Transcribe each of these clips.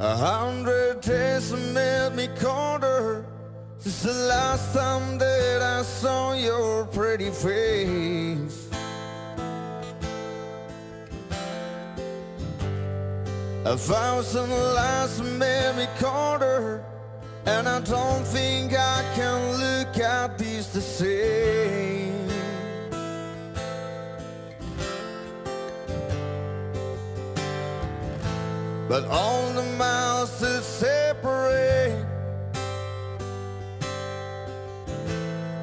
A hundred days have made me colder. Since the last time that I saw your pretty face. A thousand lies have made me colder. And I don't think I can look at these the same. But all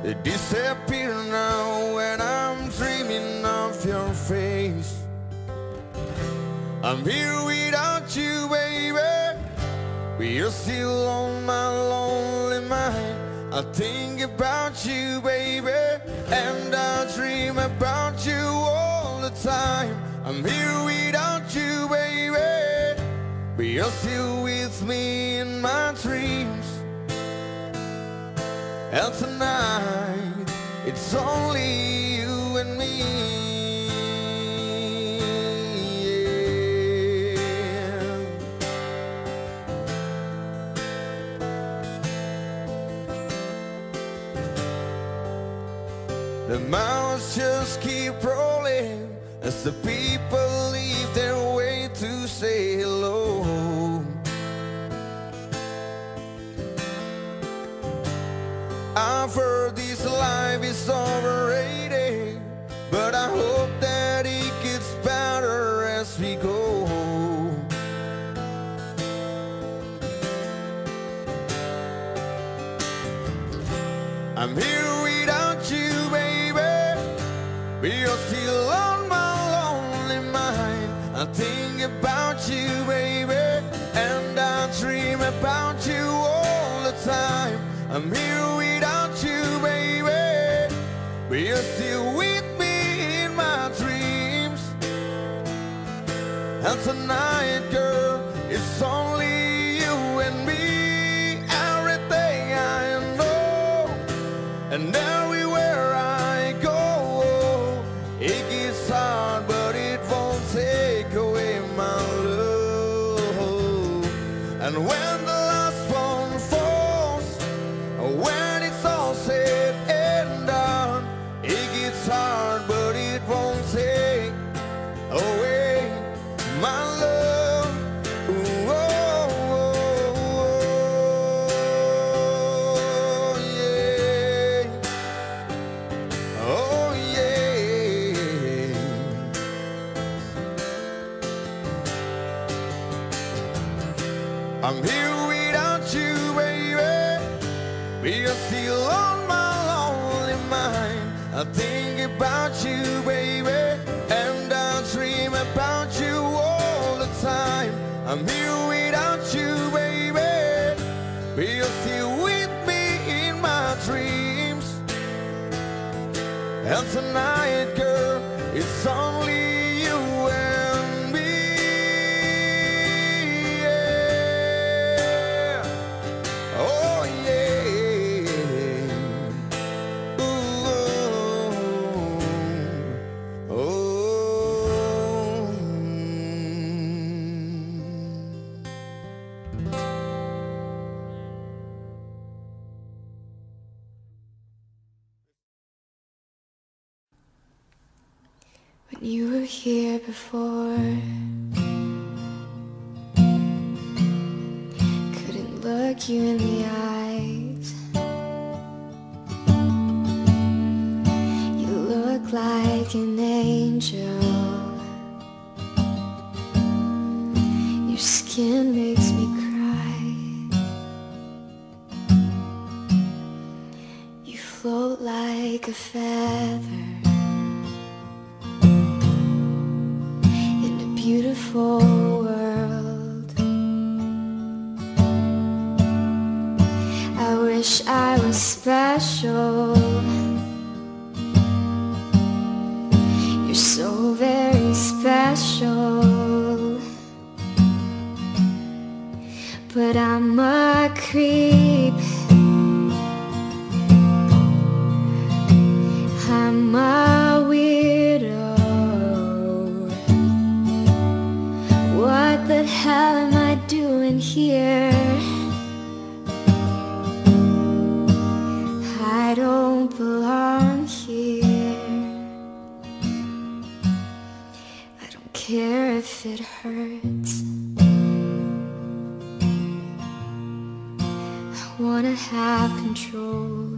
They disappear now when I'm dreaming of your face. I'm here without you, baby. But you're still on my lonely mind. I think about you, baby And I dream about you all the time. I'm here without you, baby. But you're still with me in my dreams And tonight It's only you and me. The miles just keep rolling as the people life is overrated, but I hope that it gets better as we go. I'm here And tonight, girl, it's only you and me. Everything I know. And everywhere I go, it gets hard, but it won't take away my love. And when the care if it hurts. I wanna have control.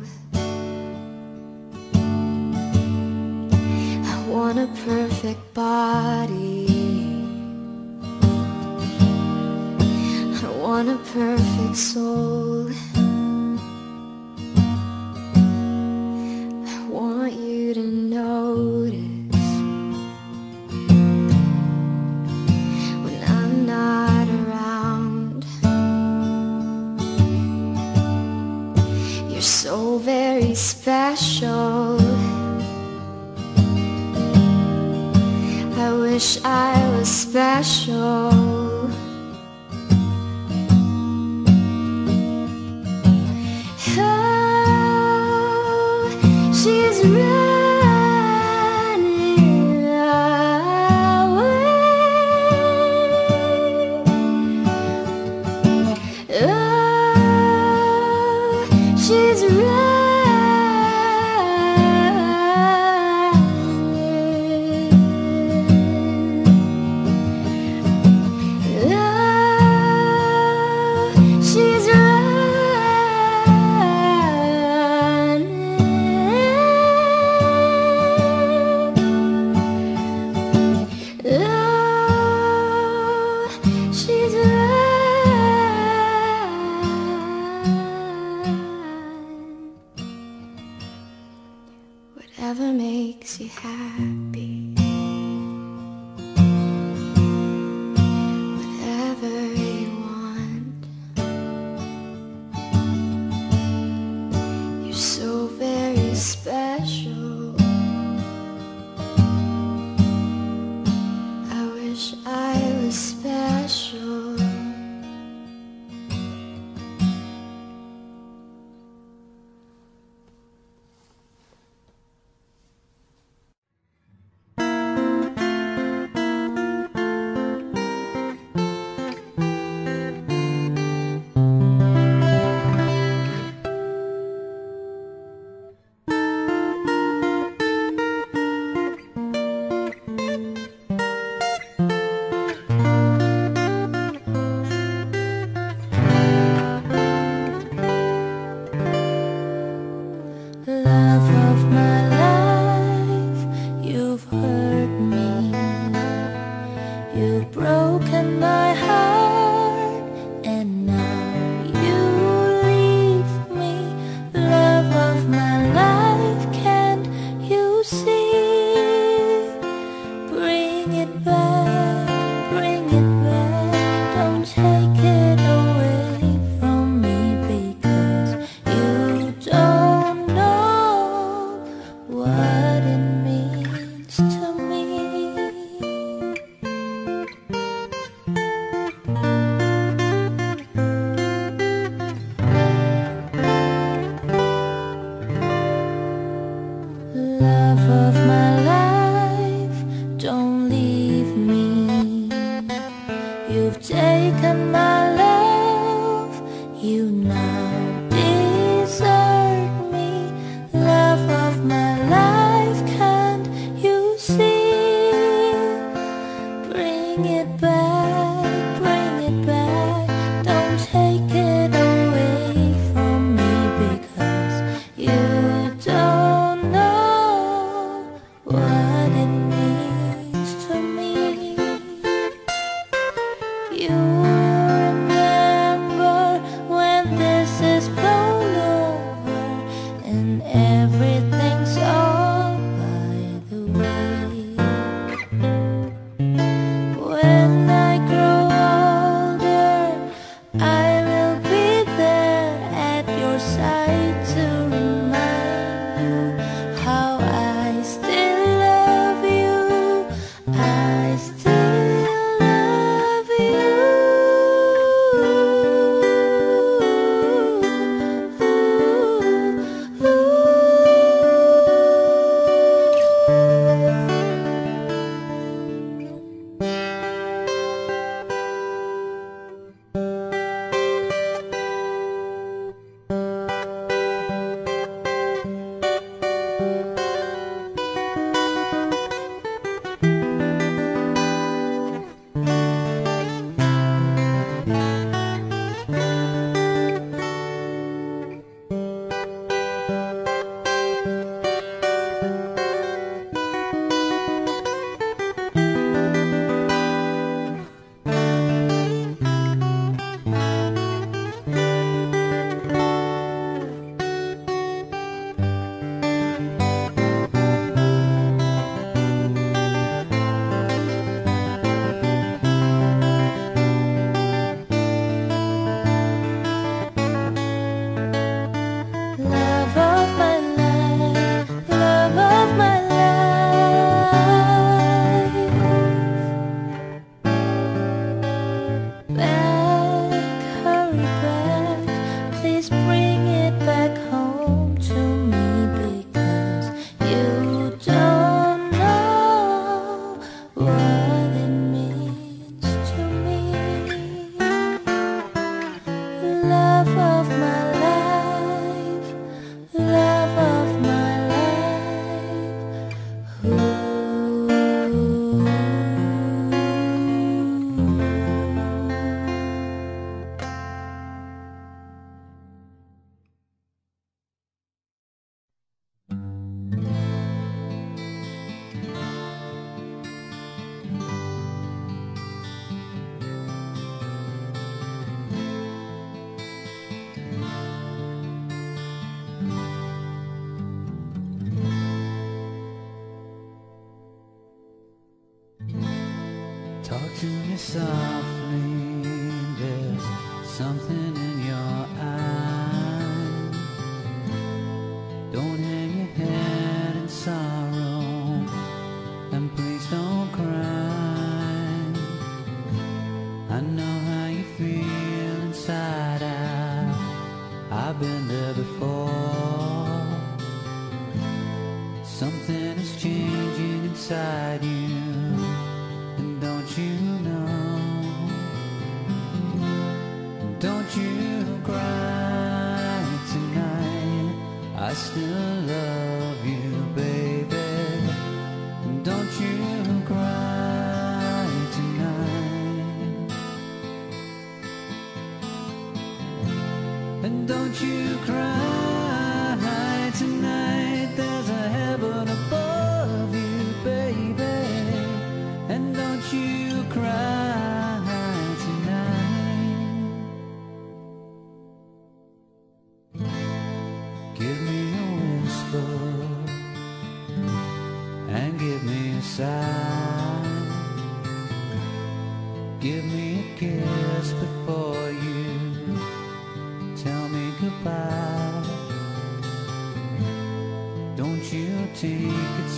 I want a perfect body. I want a perfect soul.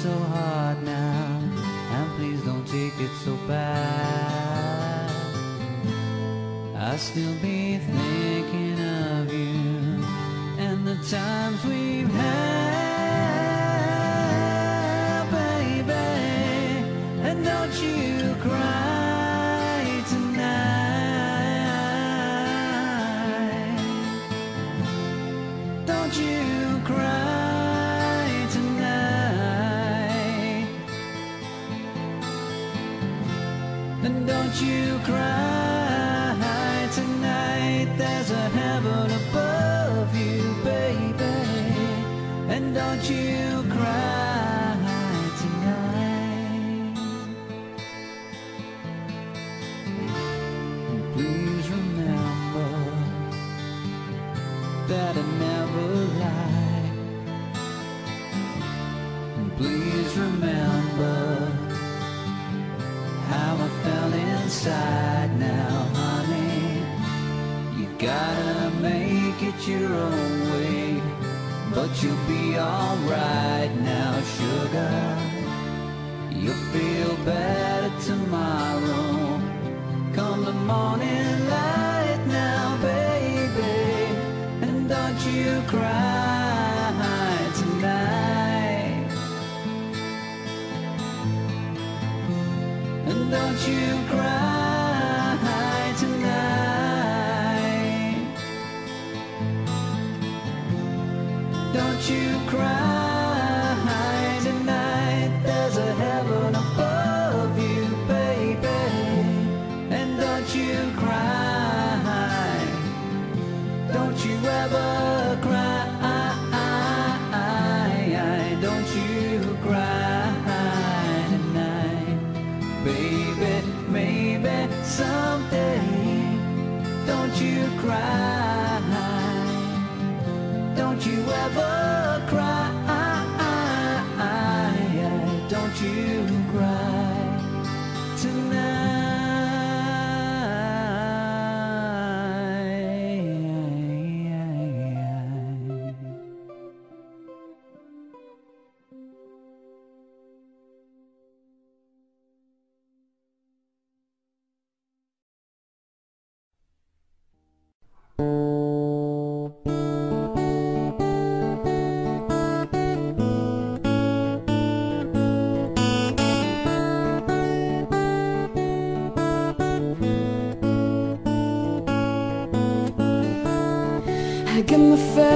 so hard now, and please don't take it so bad. I still be thinking of you and the times we've had, baby, and don't you cry. And don't you cry tonight, there's a heaven above you, baby. And don't you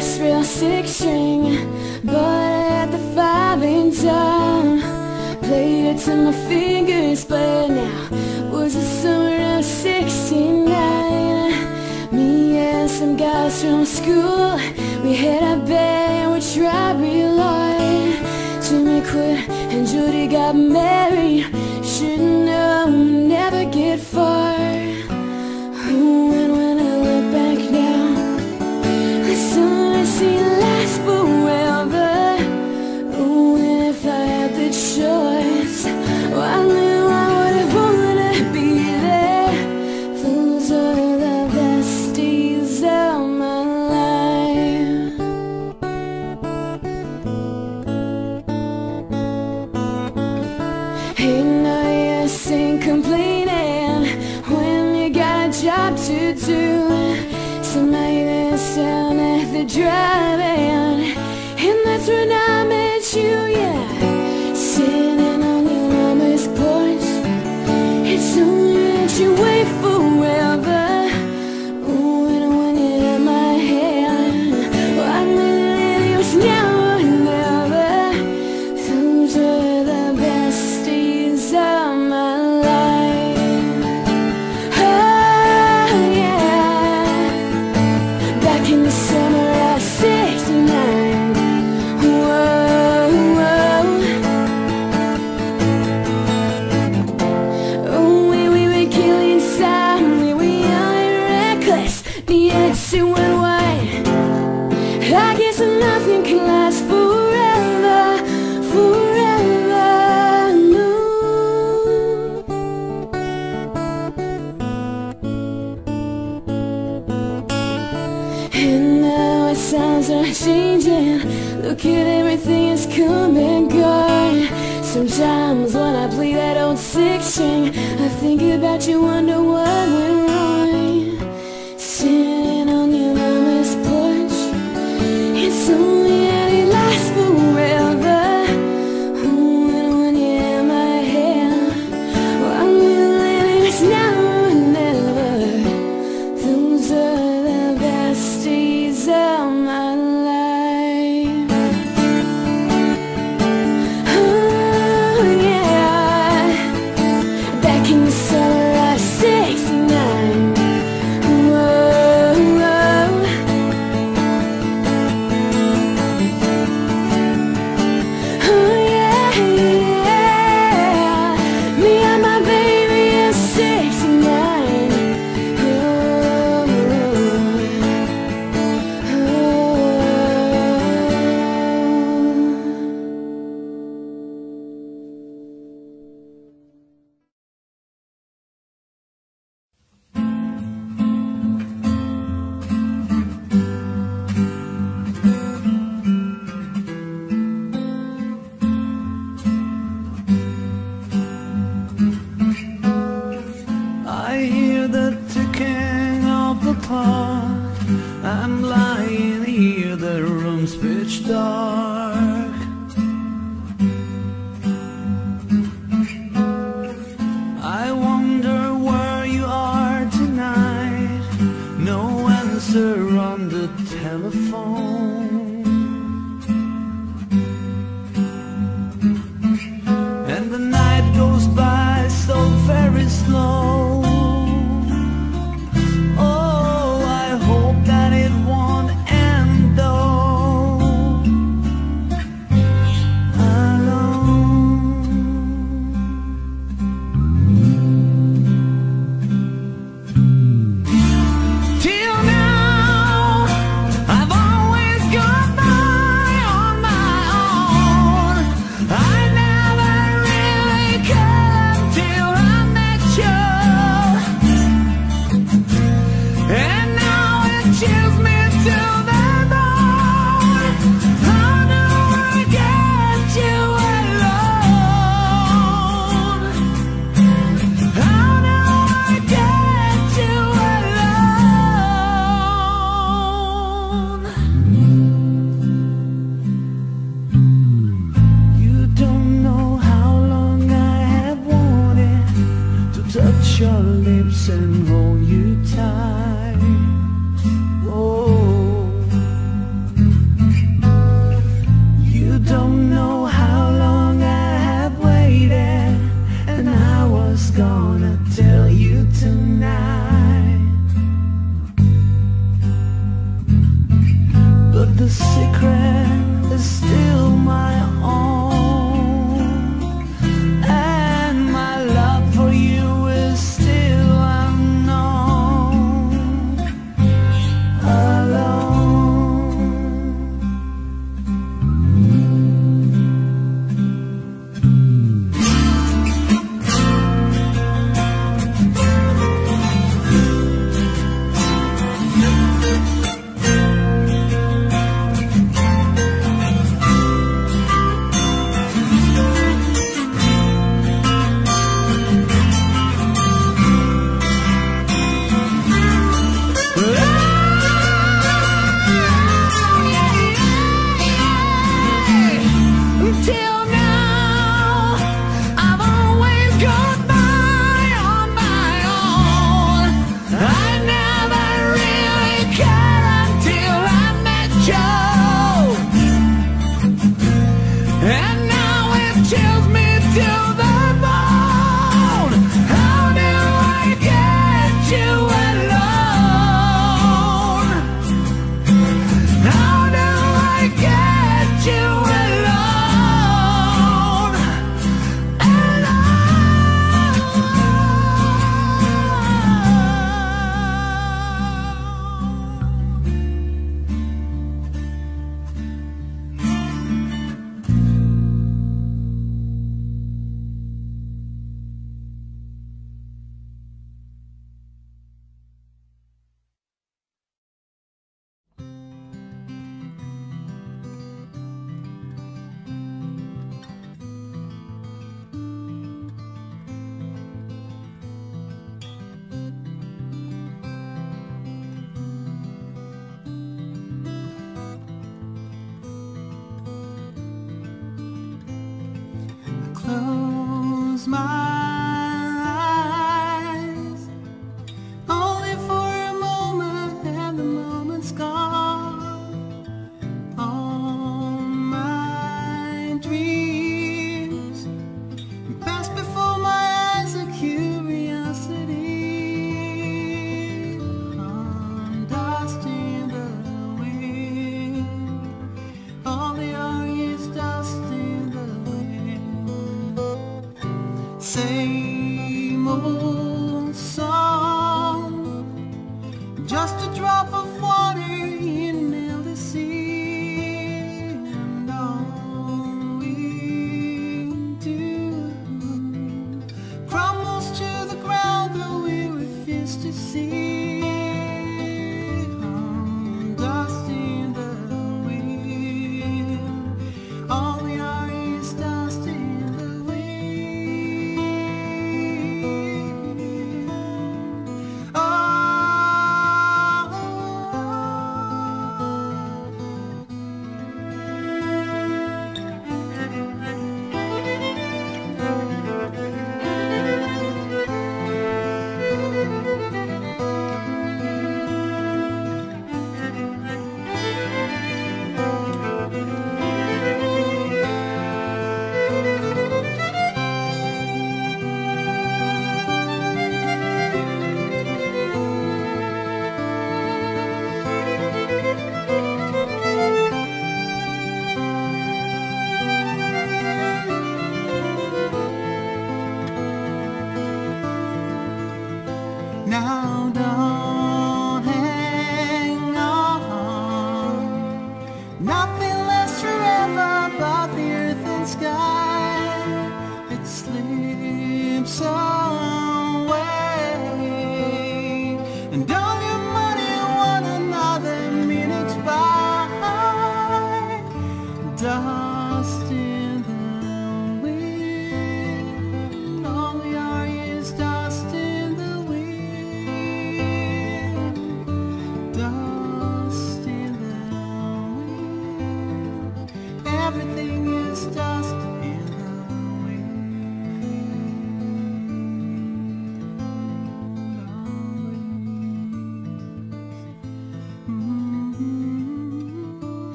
works real sick string But at the five in time Played it till my fingers bled now Was the summer of 69 Me and some guys from school We hit our bed and we tried real hard Jimmy quit and Jody got married. Shouldn't know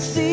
see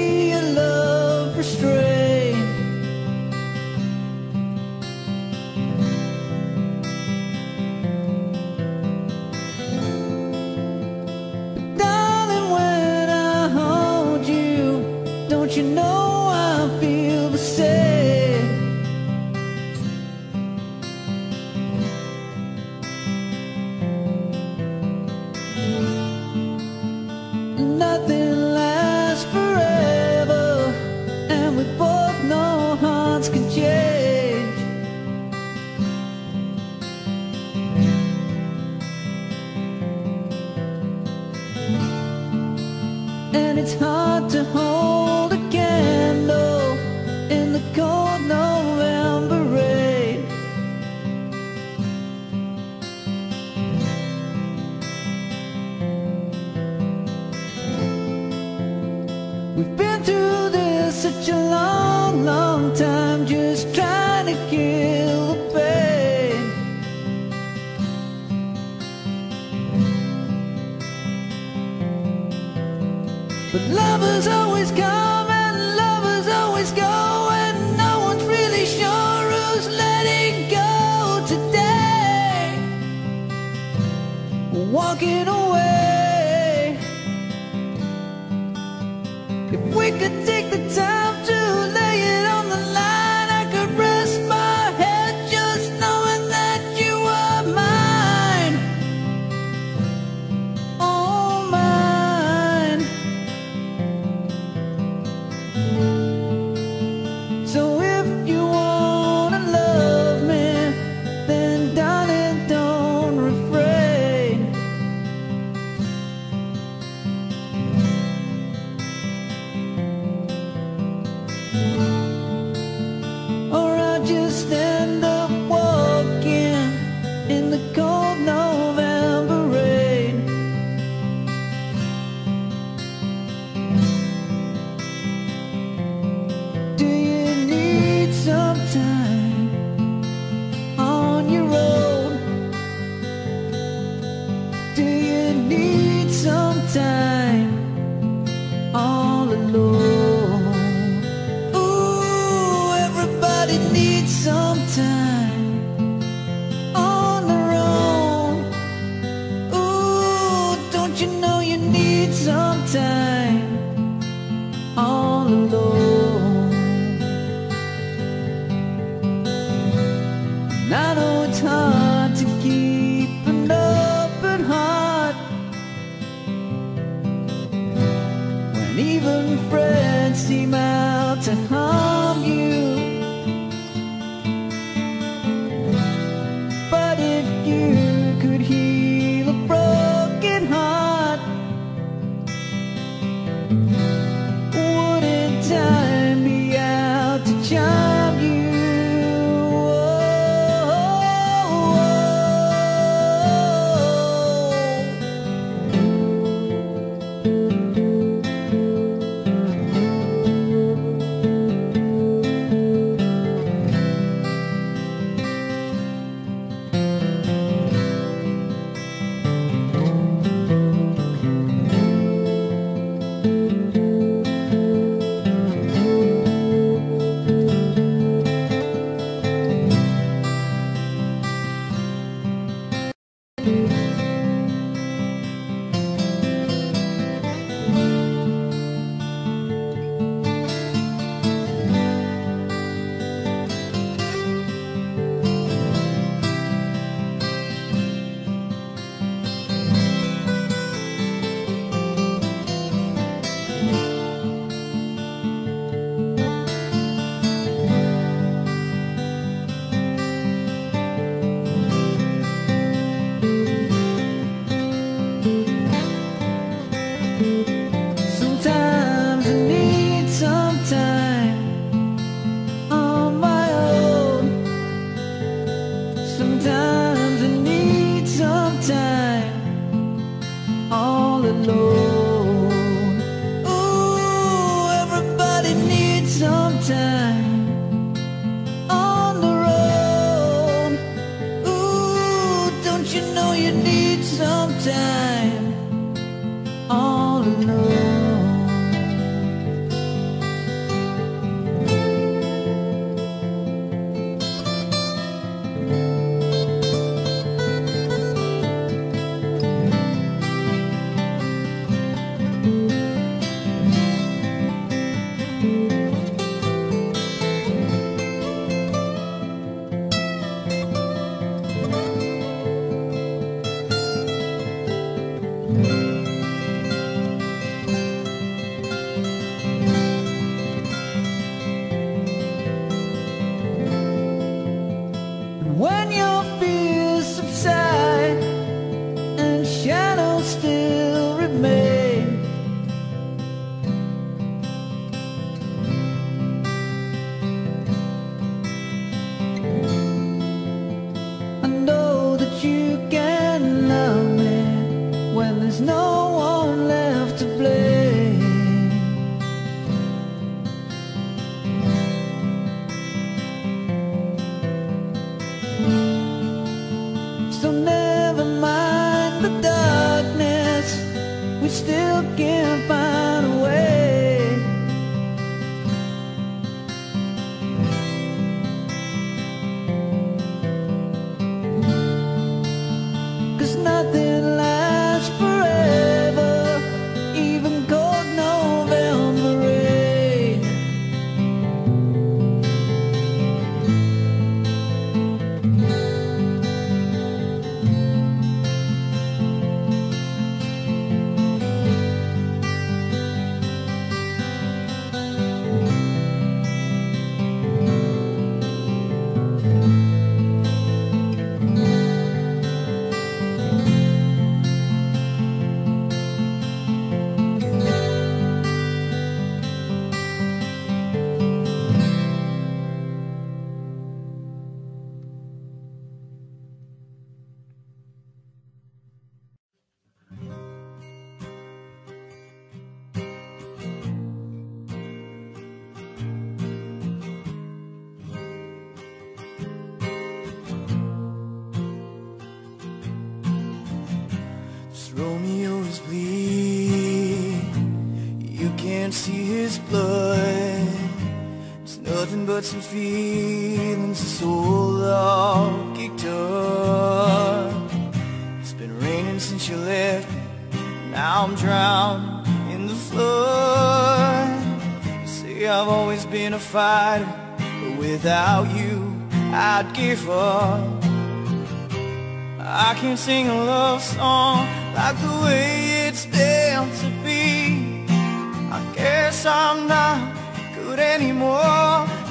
you need some time on the road. Ooh don't you know you need some time It's nothing but some feelings the soul all kicked up. It's been raining since you left. Now I'm drowned in the flood. Say I've always been a fighter, but without you, I'd give up. I can't sing a love song like the way it's meant I'm not good anymore.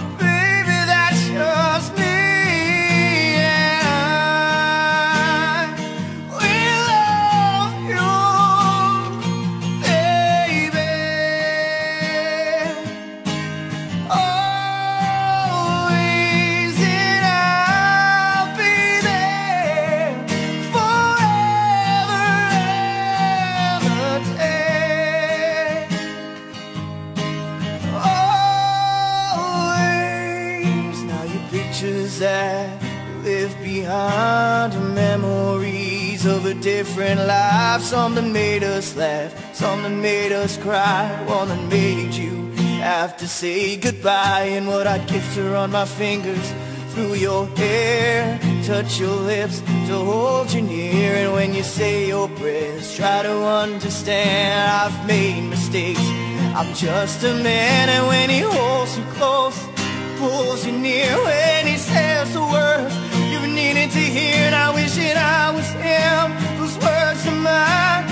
different life Some that made us laugh, some that made us cry. One that made you. Have to say goodbye. And what I'd kissed her on my fingers through your hair. Touch your lips to hold you near. And when you say your prayers, try to understand. I've made mistakes, I'm just a man. And when he holds you close, pulls you near. When he says the words you needed to hear. And I wish that I was him was mine.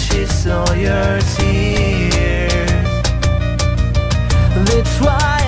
she saw your tears. That's why.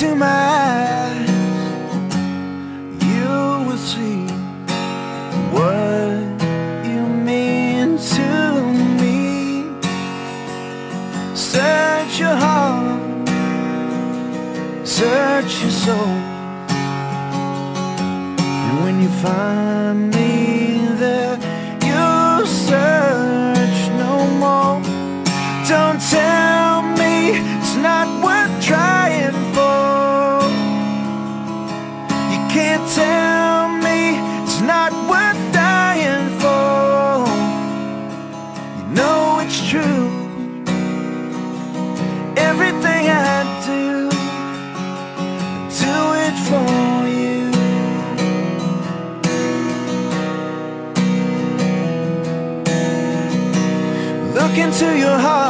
Into my into your heart,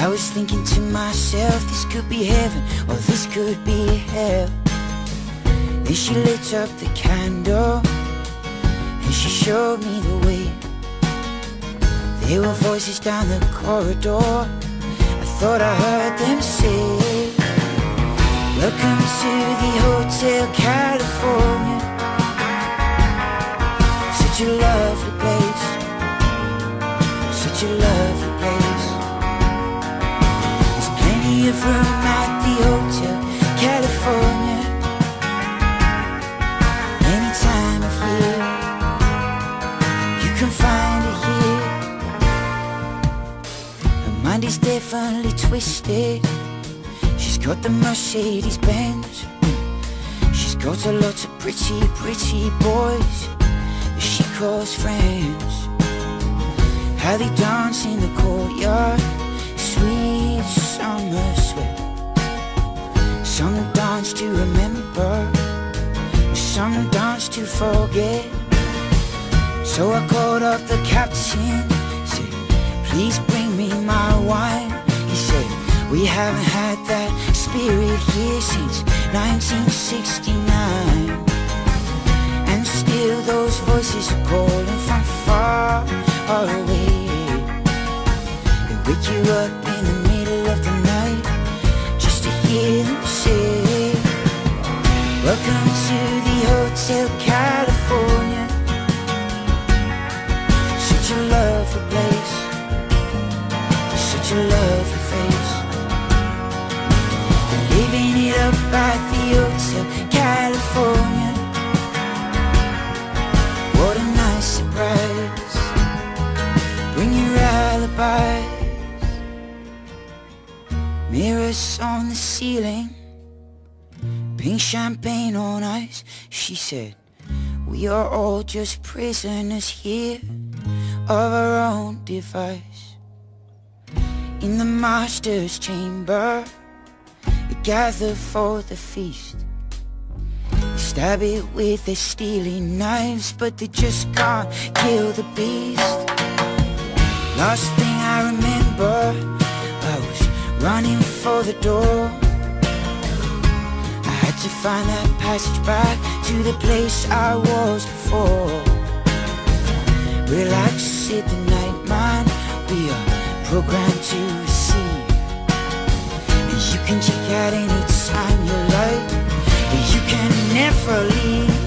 I was thinking to myself, this could be heaven or this could be hell. Then she lit up the candle and she showed me the way. There were voices down the corridor. I thought I heard them say, Welcome to the Hotel California. Such a lovely place. Such a lovely Plenty room at the Hotel California. Any time of year, you can find it here. Her mind is Tiffany twisted. She's got the Mercedes Benz. She's got a lot of pretty, pretty boys that she calls friends. How they dance in the courtyard, summer sweat. Some dance to remember, some dance to forget. So I called up the captain, said, please bring me my wine. He said, we haven't had that spirit here since 1969. And still those voices are calling from far away. They wake you up ceiling. Pink champagne on ice She said. We are all just prisoners here Of our own device. In the master's chamber You gather for the feast. Stab it with their steely knives But they just can't kill the beast. Last thing I remember I was running for the door to find that passage back to the place I was before. Relax, hit the night mind, we are programmed to receive. And you can check out any time you like, you can never leave.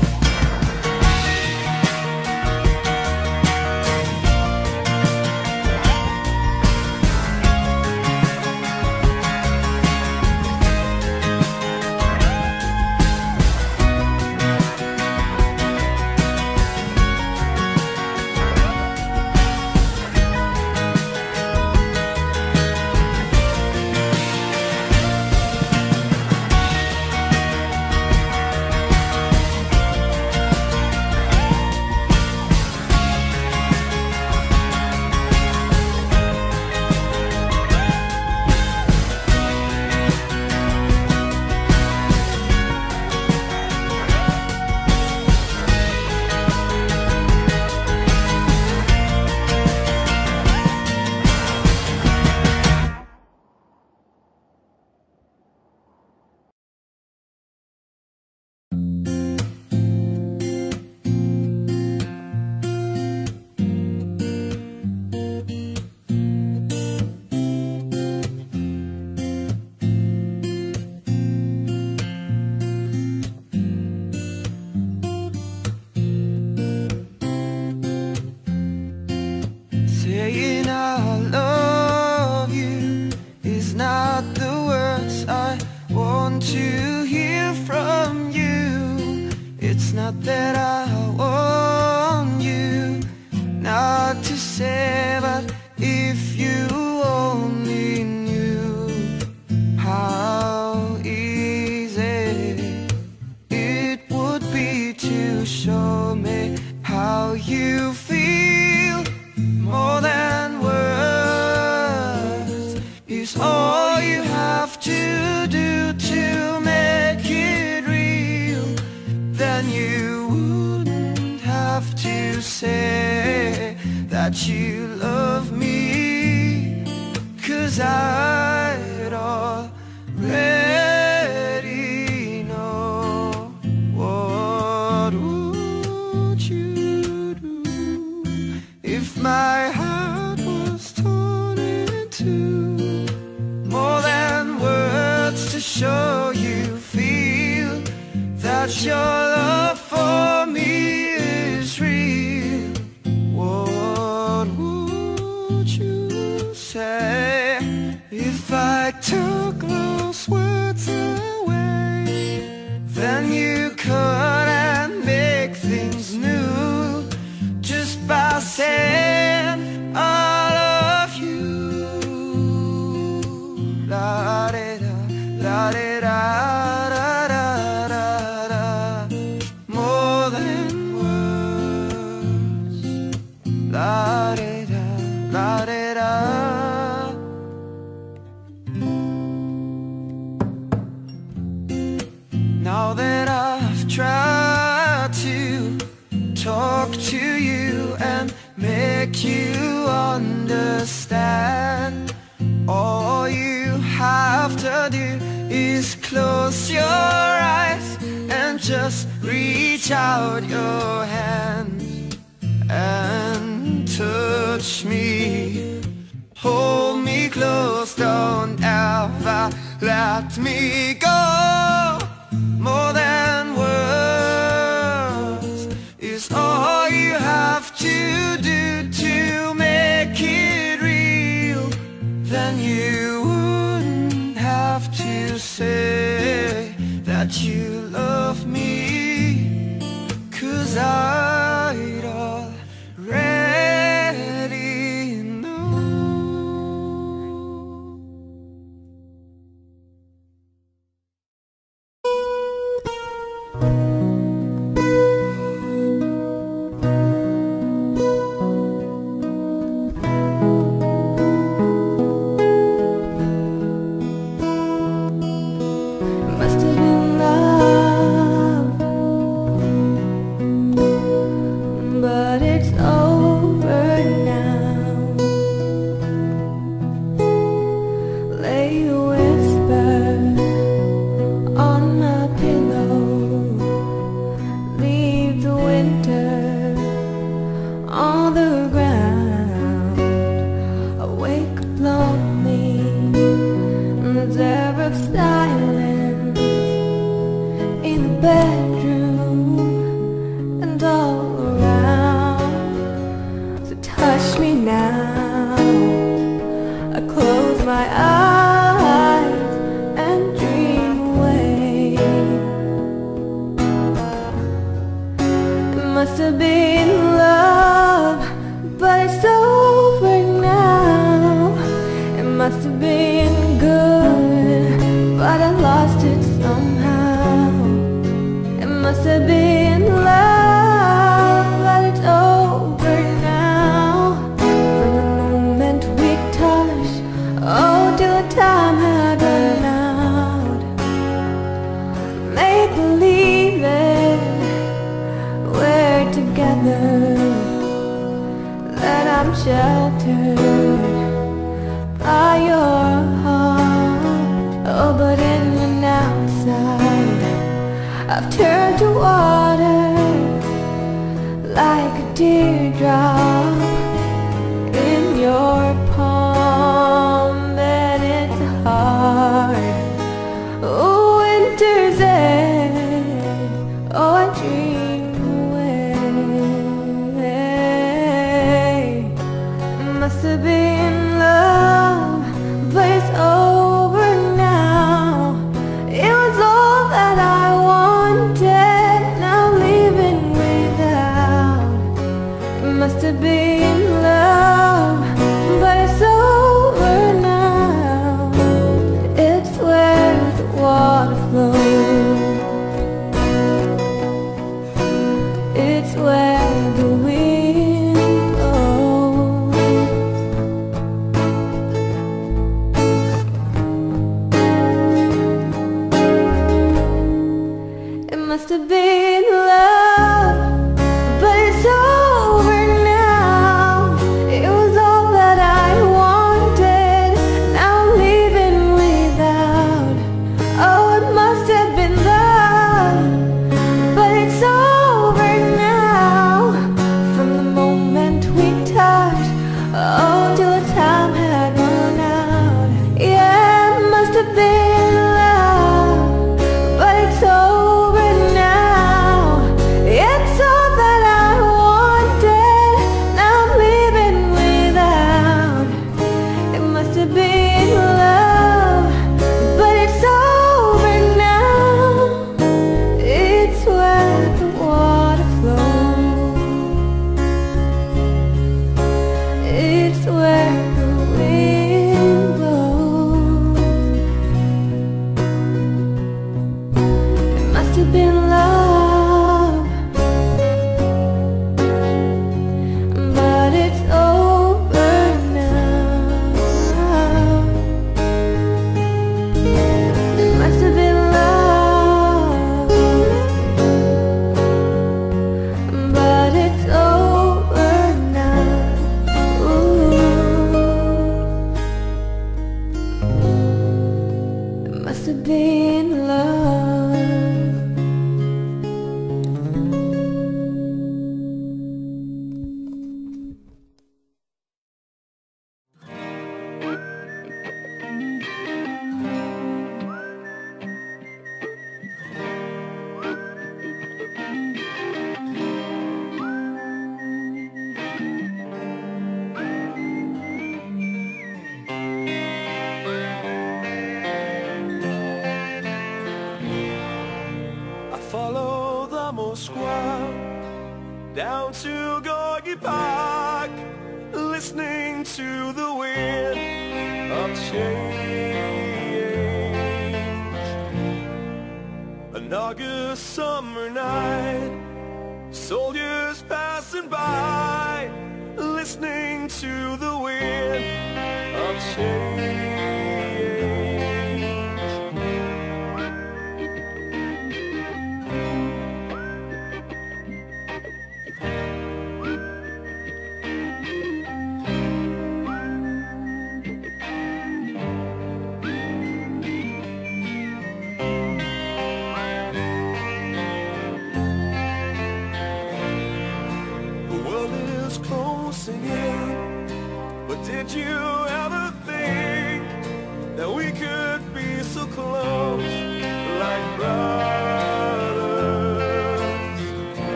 you.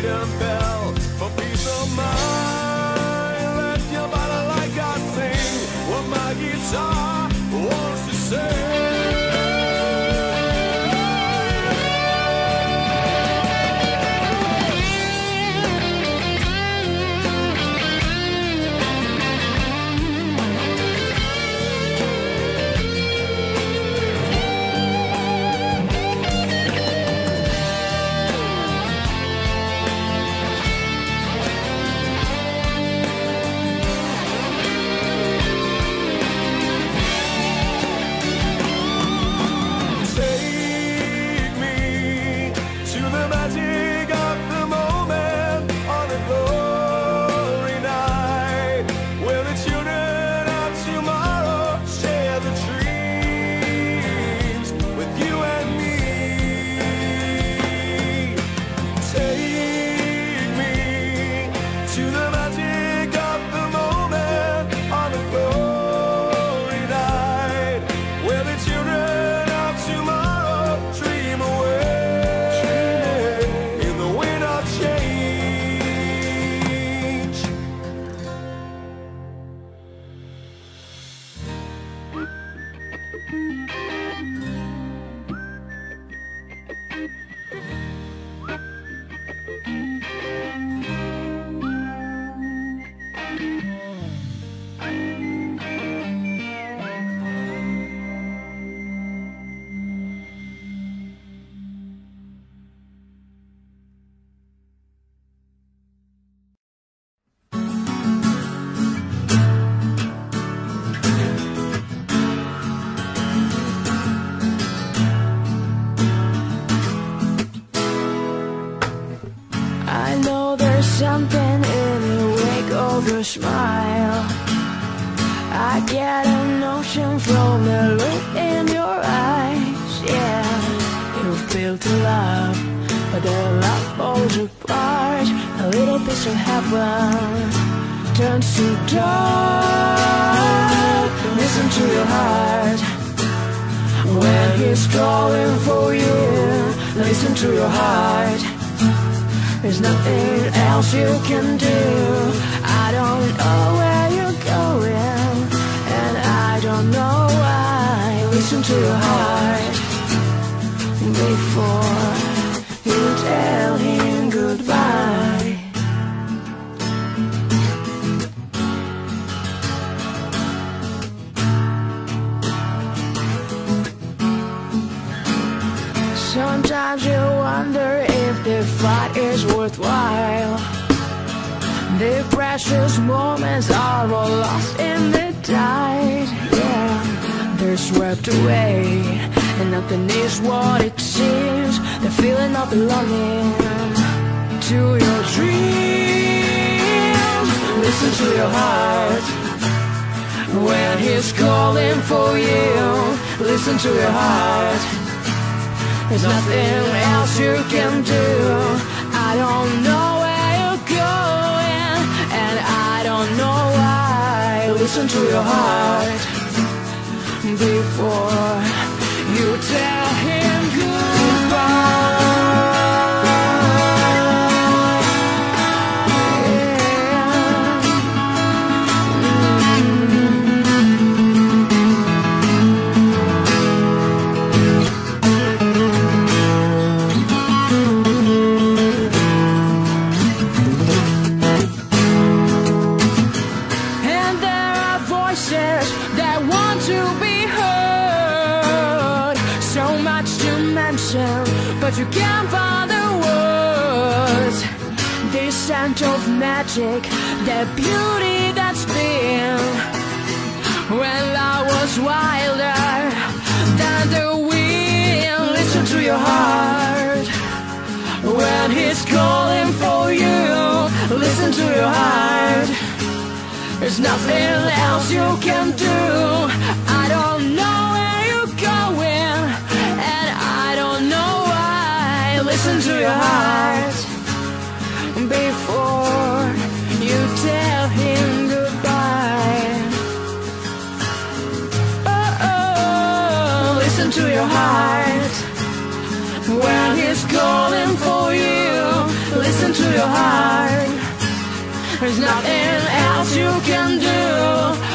Freedom your smile. I get a notion from the look in your eyes. Yeah, you feel to love, but their love falls apart. A little piece of heaven turns to dark. Listen to your heart when he's calling for you. Listen to your heart. There's nothing else you can do. Where you're going, and I don't know why. Listen to your heart before away, and nothing is what it seems. The feeling of belonging to your dreams. Listen to your heart when he's calling for you. Listen to your heart. There's nothing else you can do. I don't know where you're going, and I don't know why. Listen to your heart before. You tell magic, that beauty that's been. When I was wilder than the wind, listen to your heart. When he's calling for you, listen to your heart. There's nothing else you can do. I don't know where you're going, and I don't know why. Listen to your heart tell him goodbye. Oh, oh, listen to your heart when he's calling for you. Listen to your heart. There's nothing else you can do.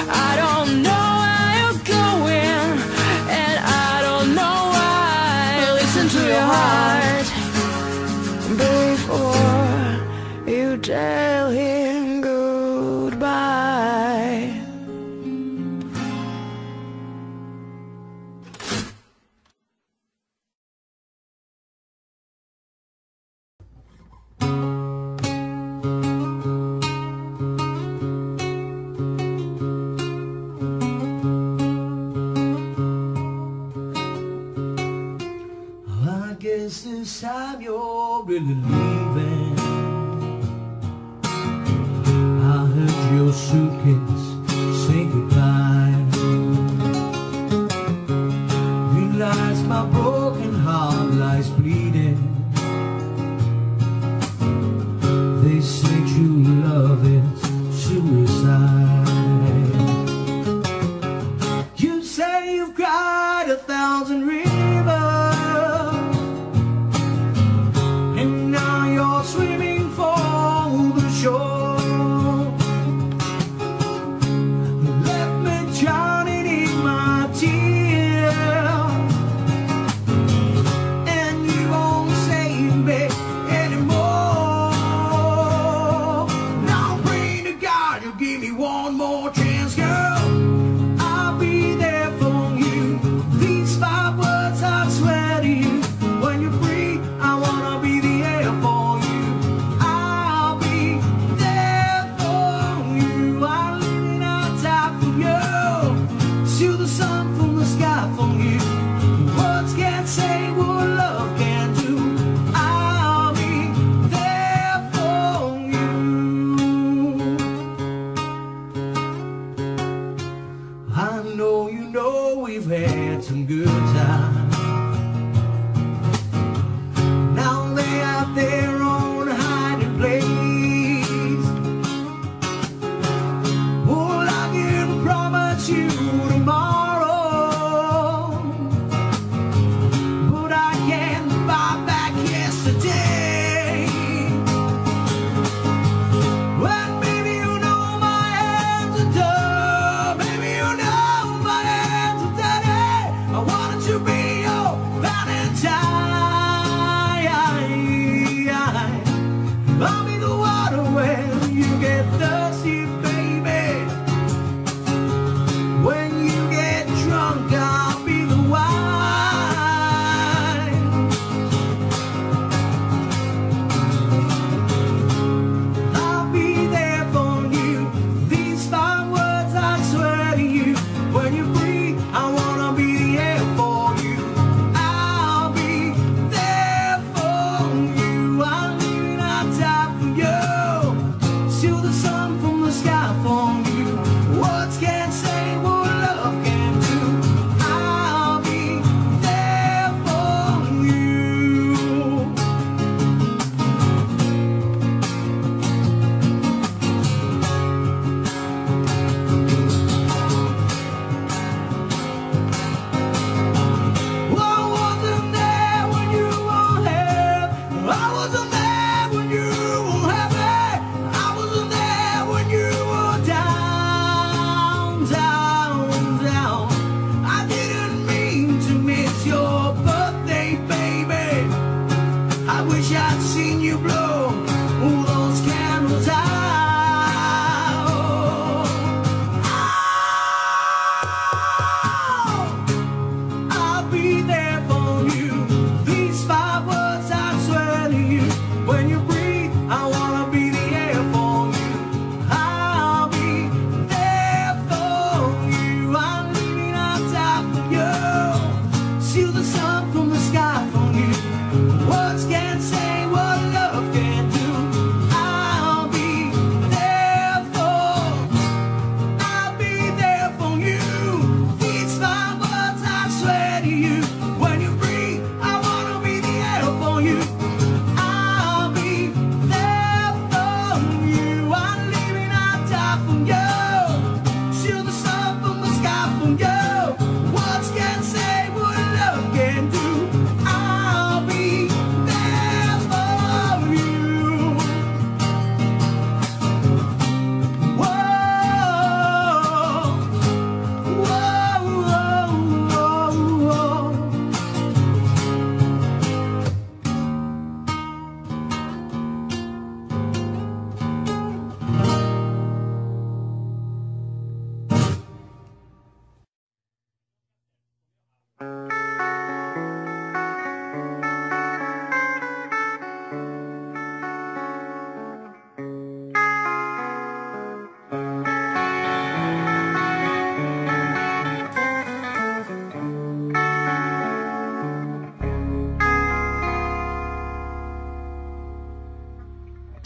You're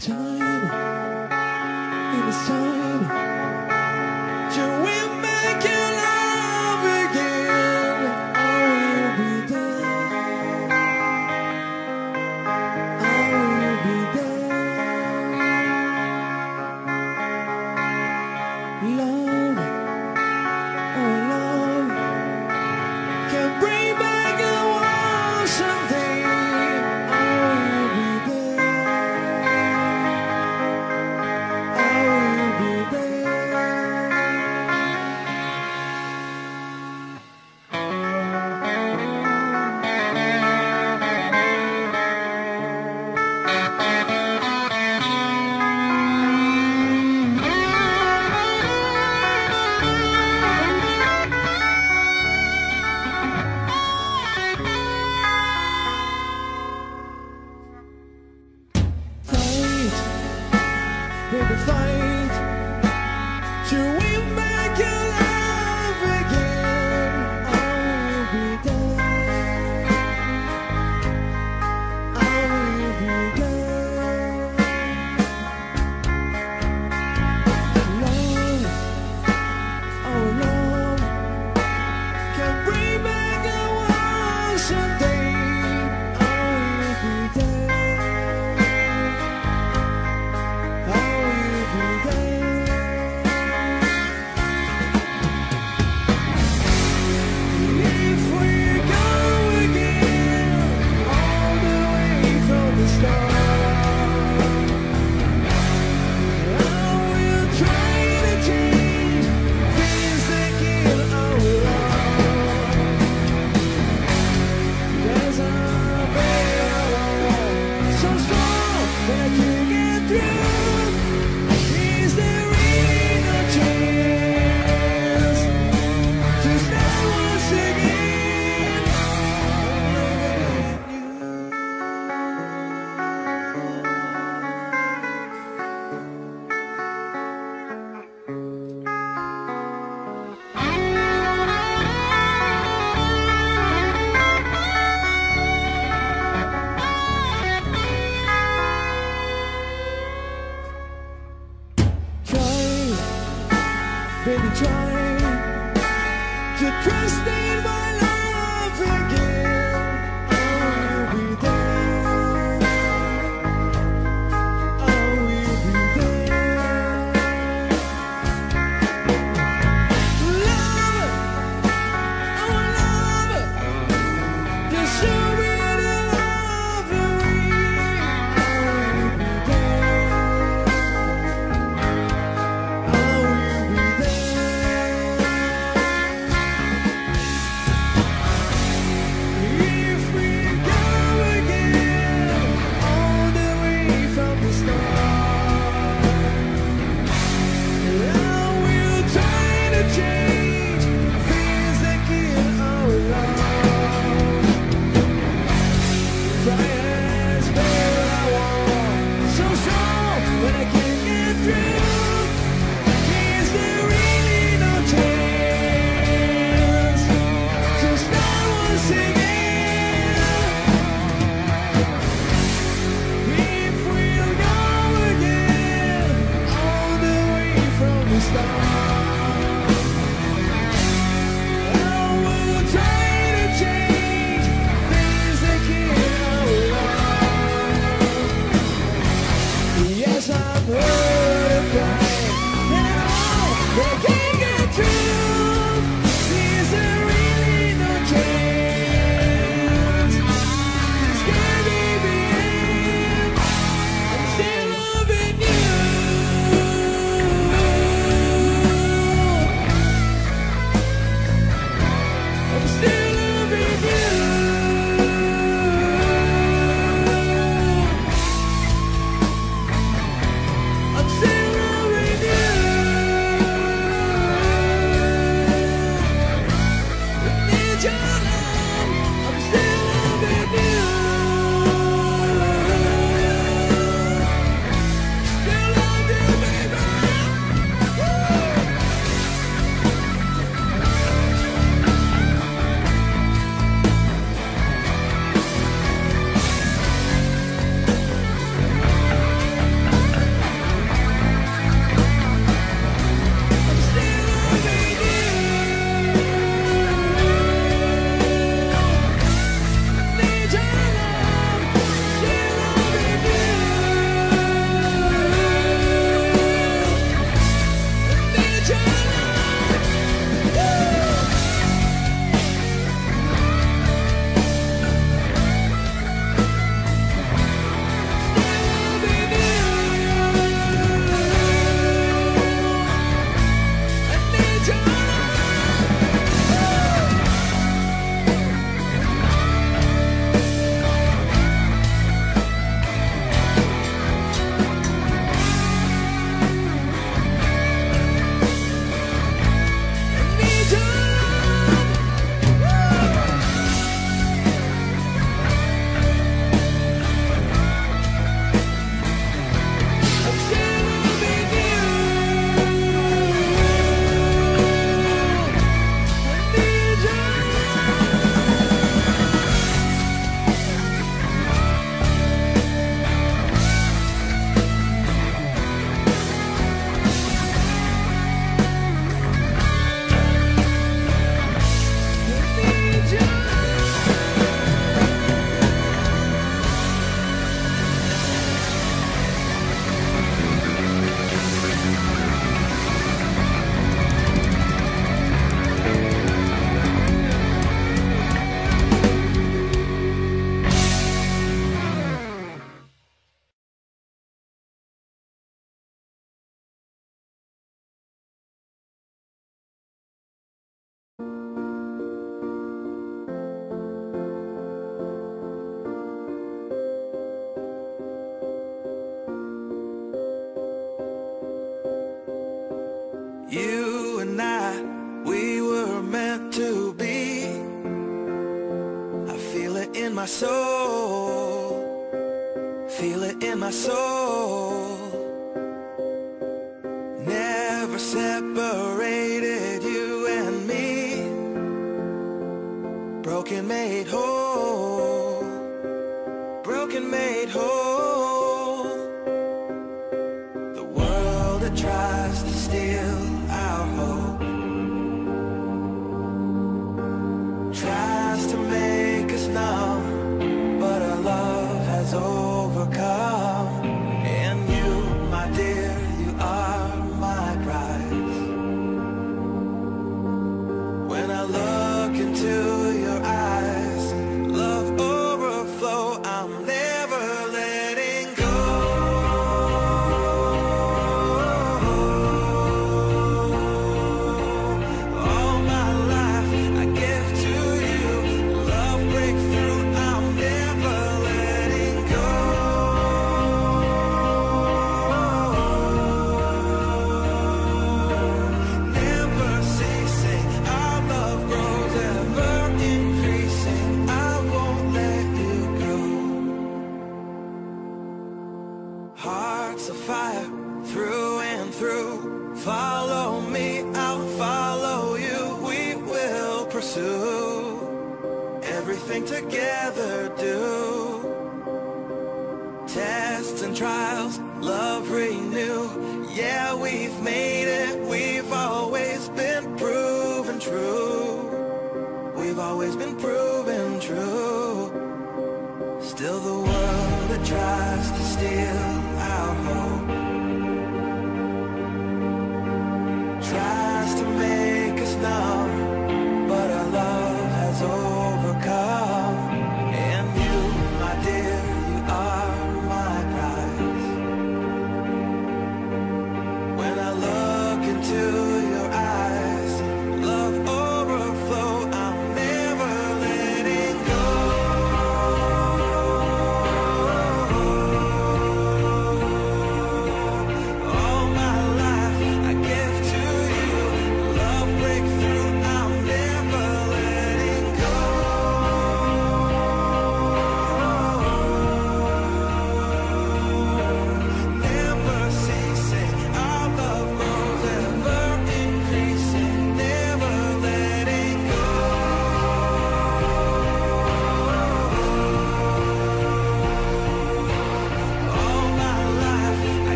Time, it is time